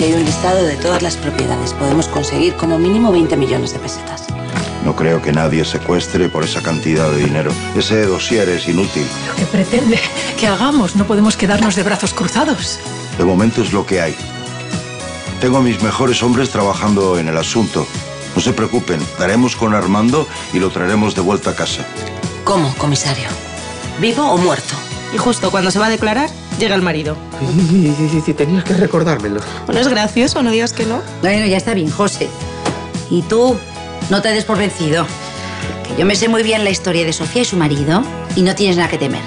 Aquí hay un listado de todas las propiedades. Podemos conseguir como mínimo 20 millones de pesetas. No creo que nadie secuestre por esa cantidad de dinero. Ese dossier es inútil. ¿Qué pretende que hagamos? No podemos quedarnos de brazos cruzados. De momento es lo que hay. Tengo a mis mejores hombres trabajando en el asunto. No se preocupen, daremos con Armando y lo traeremos de vuelta a casa. ¿Cómo, comisario? ¿Vivo o muerto? Y justo cuando se va a declarar, llega el marido. Sí, sí, sí, sí, tenías que recordármelo. Bueno, es gracioso, no digas que no. Bueno, ya está bien, José. Y tú, no te des por vencido. Que yo me sé muy bien la historia de Sofía y su marido y no tienes nada que temer.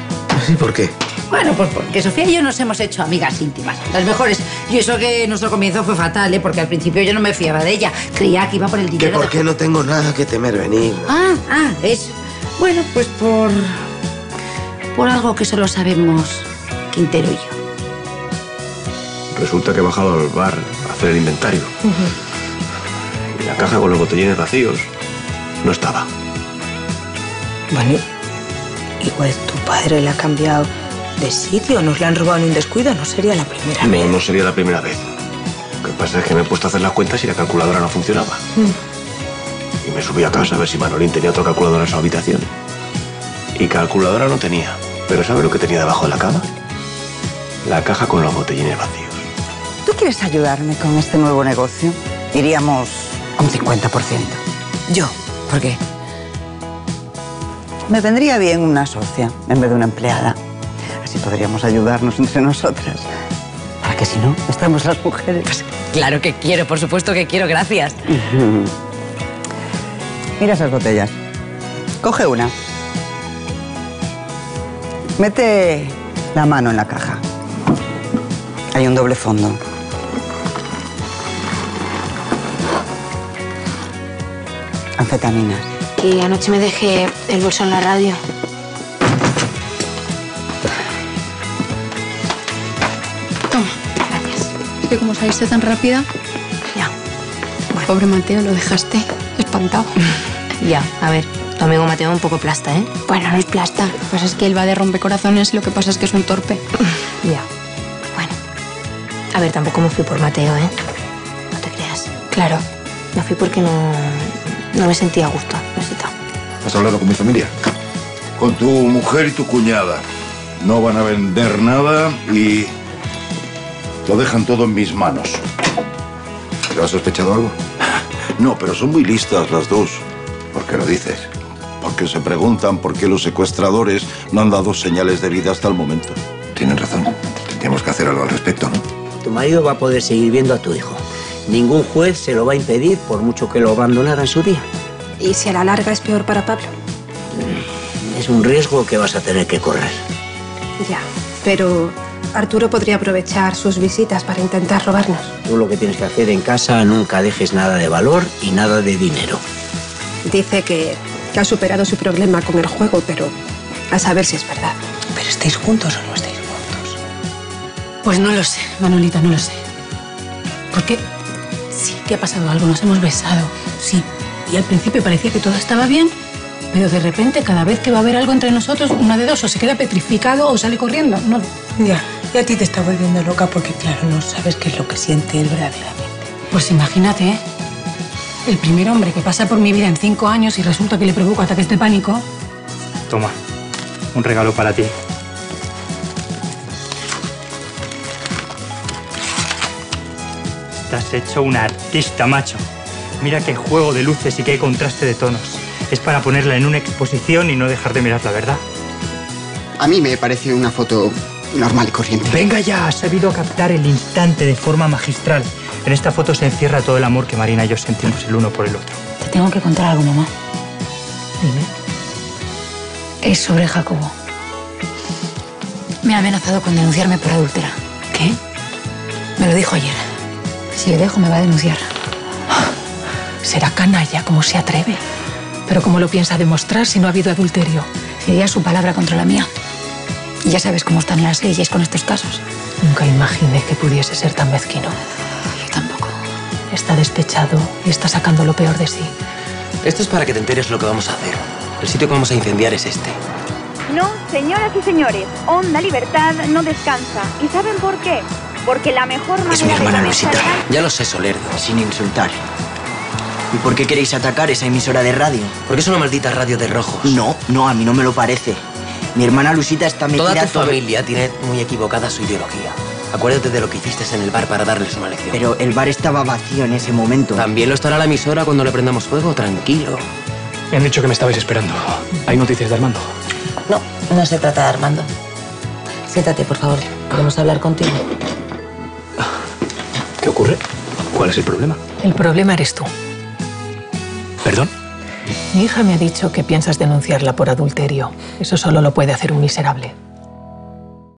¿Sí? ¿Por qué? Bueno, pues porque Sofía y yo nos hemos hecho amigas íntimas, las mejores. Y eso que nuestro comienzo fue fatal, ¿eh? Porque al principio yo no me fiaba de ella. Creía que iba por el ¿Que dinero. por de- qué no tengo nada que temer, venid? Ah, ah, eso. Bueno, pues por. Por algo que solo sabemos Quintero y yo. Resulta que he bajado al bar a hacer el inventario. Y la caja con los botellines vacíos no estaba. Bueno, igual tu padre le ha cambiado de sitio, nos la han robado en un descuido, no sería la primera No, vez. no sería la primera vez. Lo que pasa es que me he puesto a hacer las cuentas y la calculadora no funcionaba. Y me subí a casa a ver si Manolín tenía otra calculadora en su habitación. Y calculadora no tenía. Pero ¿sabe lo que tenía debajo de la cama? La caja con los botellines vacíos. ¿Tú quieres ayudarme con este nuevo negocio? Iríamos a un 50%. Yo, ¿por qué? Me vendría bien una socia en vez de una empleada. Así podríamos ayudarnos entre nosotras. Para que si no, estamos las mujeres. Claro que quiero, por supuesto que quiero, gracias. Mira esas botellas. Coge una. Mete la mano en la caja. Hay un doble fondo. Anfetaminas. Que anoche me dejé el bolso en la radio. Toma. Gracias. Es que como saliste tan rápida, Ya. pobre Mateo, lo dejaste espantado. Ya, a ver. Tu amigo Mateo un poco plasta, ¿eh? Bueno, no es plasta. Lo que pasa es que él va de rompecorazones y lo que pasa es que es un torpe. Ya. Bueno. A ver, tampoco me fui por Mateo, ¿eh? No te creas. Claro. Me fui porque no, no me sentía a gusto. Besito. ¿Has hablado con mi familia? Con tu mujer y tu cuñada. No van a vender nada y lo dejan todo en mis manos. ¿Te has sospechado algo? No, pero son muy listas las dos. ¿Por qué lo dices? Porque se preguntan por qué los secuestradores no han dado señales de vida hasta el momento. Tienen razón. Tenemos que hacer algo al respecto, ¿no? Tu marido va a poder seguir viendo a tu hijo. Ningún juez se lo va a impedir por mucho que lo abandonara en su día. ¿Y si a la larga es peor para Pablo? Es un riesgo que vas a tener que correr. Ya. Pero Arturo podría aprovechar sus visitas para intentar robarnos. Tú lo que tienes que hacer en casa, nunca dejes nada de valor y nada de dinero. Dice que, que ha superado su problema con el juego, pero a saber si es verdad. ¿Pero estáis juntos o no estáis juntos? Pues no lo sé, Manolita, no lo sé. Porque sí que ha pasado algo, nos hemos besado, sí. Y al principio parecía que todo estaba bien, pero de repente cada vez que va a haber algo entre nosotros, una de dos, o se queda petrificado o sale corriendo. No, Ya, y a ti te está volviendo loca porque, claro, no sabes qué es lo que siente él verdaderamente. Pues imagínate, ¿eh? El primer hombre que pasa por mi vida en cinco años y resulta que le provoco ataques de pánico. Toma, un regalo para ti. Estás hecho un artista, macho. Mira qué juego de luces y qué contraste de tonos. Es para ponerla en una exposición y no dejar de mirar la verdad. A mí me parece una foto normal y corriente. Venga ya, has sabido captar el instante de forma magistral. En esta foto se encierra todo el amor que Marina y yo sentimos el uno por el otro. Te tengo que contar algo, mamá. Dime. Es sobre Jacobo. Me ha amenazado con denunciarme por adúltera. ¿Qué? Me lo dijo ayer. Si le dejo, me va a denunciar. Será canalla, como se atreve. Pero ¿cómo lo piensa demostrar si no ha habido adulterio? Sería su palabra contra la mía. Y ya sabes cómo están las leyes con estos casos. Nunca imaginé que pudiese ser tan mezquino. Está despechado y está sacando lo peor de sí. Esto es para que te enteres lo que vamos a hacer. El sitio que vamos a incendiar es este. No, señoras y señores, Onda Libertad no descansa. ¿Y saben por qué? porque la mejor manera Es mi hermana de Luisita. Ya lo sé, Solerdo. Sin insultar. ¿Y por qué queréis atacar esa emisora de radio? Porque es una maldita radio de rojos. No, no, a mí no me lo parece. Mi hermana Luisita está metida Toda tu todo- familia tiene muy equivocada su ideología. Acuérdate de lo que hiciste en el bar para darles una lección. Pero el bar estaba vacío en ese momento. También lo estará la emisora cuando le prendamos fuego, tranquilo. Me han dicho que me estabais esperando. ¿Hay noticias de Armando? No, no se trata de Armando. Siéntate, por favor. Queremos hablar contigo. ¿Qué ocurre? ¿Cuál es el problema? El problema eres tú. ¿Perdón? Mi hija me ha dicho que piensas denunciarla por adulterio. Eso solo lo puede hacer un miserable.